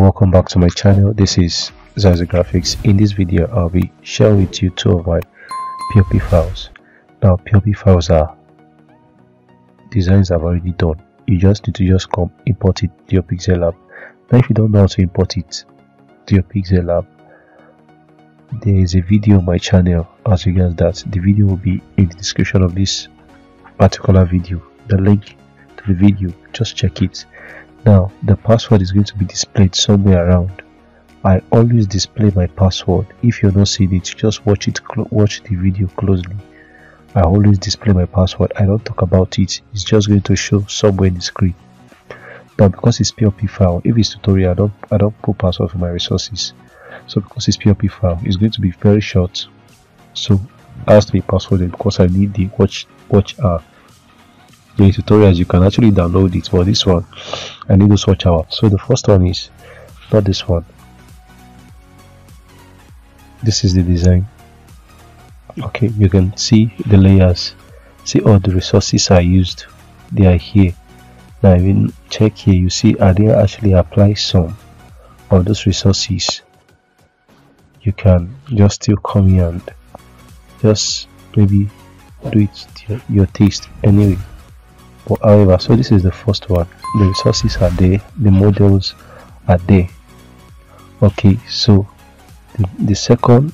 welcome back to my channel. This is Xerxes Graphics. In this video I'll be sharing with you two of my PLP files. Now PLP files are designs I've already done. You just need to just come import it to your Pixellab. Now if you don't know how to import it to your Pixellab there is a video on my channel. As regards that the video will be in the description of this particular video. The link to the video just check it now the password is going to be displayed somewhere around. I always display my password. If you're not seeing it just watch it watch the video closely. I always display my password. I don't talk about it. It's just going to show somewhere in the screen. Now because it's PLP file if it's tutorial i don't i don't put password for my resources. So because it's PLP file it's going to be very short. So ask be password because i need the watch watch uh the tutorials you can actually download it for this one I need to swatch out. So the first one is not this one. This is the design. Okay you can see the layers. See all the resources I used. They are here. Now if even check here you see I did actually apply some of those resources. You can just still come here and just maybe do it to your taste. Anyway but however so this is the first one. The resources are there. The models are there. Okay so the, the second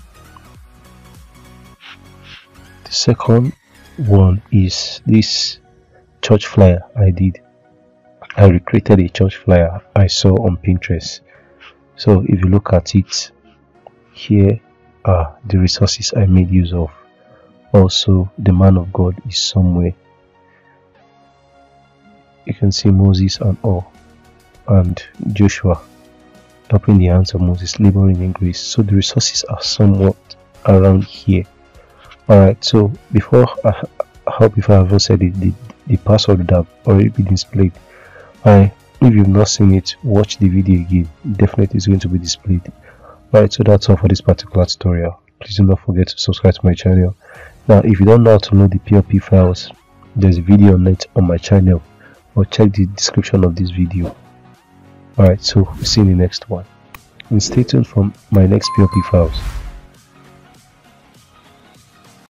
the second one is this church flyer i did. I recreated a church flyer i saw on pinterest. So if you look at it here are the resources i made use of. Also the man of god is somewhere you can see Moses and all and Joshua helping the hands of Moses laboring in grace. So the resources are somewhat around here. Alright, so before I, hope if I haven't said it, the, the password would have already been displayed. I if you've not seen it, watch the video again. Definitely it's going to be displayed. Alright, so that's all for this particular tutorial. Please do not forget to subscribe to my channel. Now, if you don't know how to load the PLP files, there's a video on it on my channel or check the description of this video. Alright so see you in the next one. And stay tuned for my next PLP files